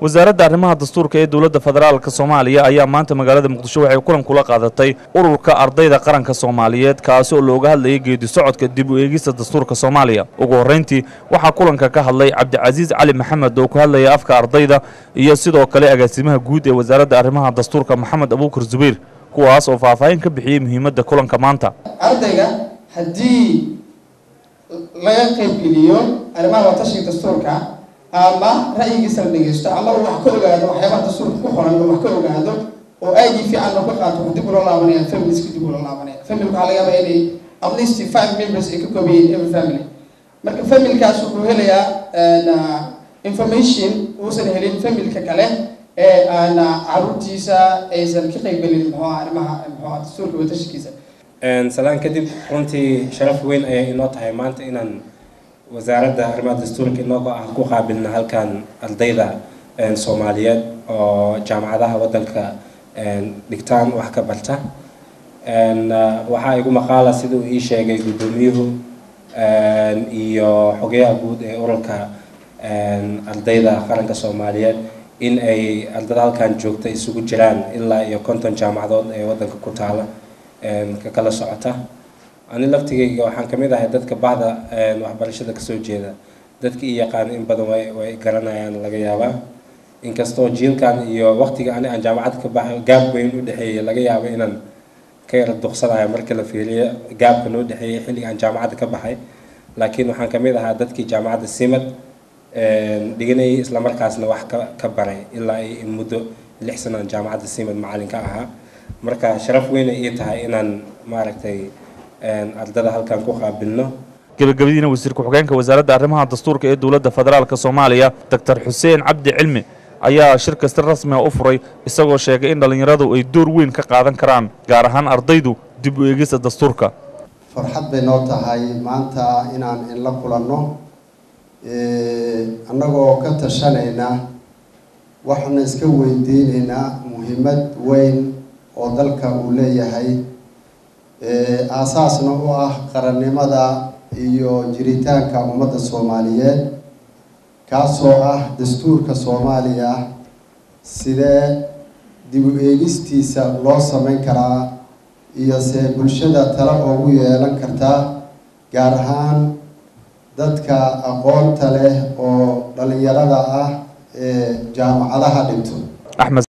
wasaaradda arrimaha dastuurka ee dowladda federaalk soomaaliya ayaa maanta magaalada muqdisho waxay kulan kula qaadatay ururka ardayda qaranka soomaaliyeed kaasi oo looga hadlayay geedi socodka dib u eegista dastuurka soomaaliya. Ugu horrayntii waxaa kulanka ka hadlay cabdicasiis cali maxamed oo ku hadlaya afka ardayda iyo sidoo kale agaasimaha guud ee wasaaradda arrimaha dastuurka maxamed abuukar zubayr kuwaas oo faahfaahin ka bixiyey muhiimadda kulanka maanta. Ardayga haddii laga qaybgeliyo arrimaha watashiga dastuurka ama ra'yigiisa la dhegeysto ama uu wax ka ogaado waxyaabaha dastuurka ku qoran uu wax ka ogaado oo iyo fiican oo ka qaato wuxuu dib ula laabanaya familiska dib ula laabanaya. Family waxaa laga yaabaa inay at least five members ay ka kooban yihiin every family. Marka familkaas wuxuu helayaa information uusan helin familka kale ee aan caruurtiisa aysan ka qaybgelin muxuuha arrimaha muxuuha dastuurka watashigiisa salaan kadib runtii sharaf weyn ayay inoo tahay maanta inaan wasaaradda arrimaha dastuurka inagoo ah ku qaabilna halkan ardayda soomaaliyeed oo jaamacadaha waddanka dhigtaan wax ka barta. Waxaa igu maqaala sida uu ii sheegay guddoomiyuhu iyo xogayaha guud ee ururka ardayda qaranka soomaaliyeed in ay ardada halkan joogta isugu jiraan ilaa iyo konton jaamacadood ee waddanka ku taala ka kala socota ani laftigayga waxaan ka mid ahay dadka bahda waxbarashada ka soo jeeda. Dadka i yaqaan in badan way garanayaan laga yaabaa. Inkastoo jiilkan iyo waqtiga ani aan jaamacad ka baxay gaab weyn u dhexeeyay laga yaabo inaan ka yara duqsanayo marka la fiiriyo gaabka noo dhexeeyay xilliga aan jaamacadda ka baxay laakiin waxaan ka mid ahaa dadkii jaamacadda simad dhiganayay islamarkaasna wax ka ka baray ilaa in muddo lix sanaan jaamacadda simad macalin ka ahaa. Marka sharaf weyna ii tahay inaan maaragtay ardada halkan ku qaabilno. Gebagabadiina wasiir ku-xigeenka wasaaradda arrimaha dastuurka ee dowladda federaalk soomaaliya doctor xuseen cabdi cilmi ayaa shirka si rasmiga u furay isagoo sheegay in dhallinyaradu ay door weyn ka qaadan karaan gaar ahaan ardaydu dib u eegista dastuurka. Farxad bay noo tahay maanta inaan inla kulanno. Annagoo ka tashanayna waxaana iska weydiinaynaa muhiimad weyn oo dalka uu leeyahay aasaasna u ah qarannimada iyo jiritaanka ummadda soomaaliyeed kaasoo ah dastuurka soomaaliya sidee dib u eegistiisa loo samayn karaa iyo see bulshada tala ugu yeelan kartaa gaar ahaan dadka aqoonta leh oo dhallinyarada ah ee jaamacadaha dhigto